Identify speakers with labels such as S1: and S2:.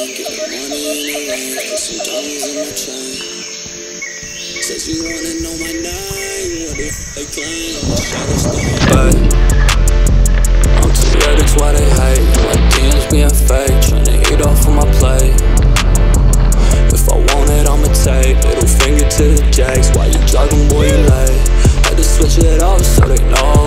S1: Getting money in my the rain, some dollars in my chain. Says you wanna know my name, what the f they claim? But I'm too real, that's why they hate. My DMs being fake, tryna eat off of my plate. If I want it, I'ma take. Middle finger to the jakes, why you jogging, boy, you late? Had to switch it up so they know.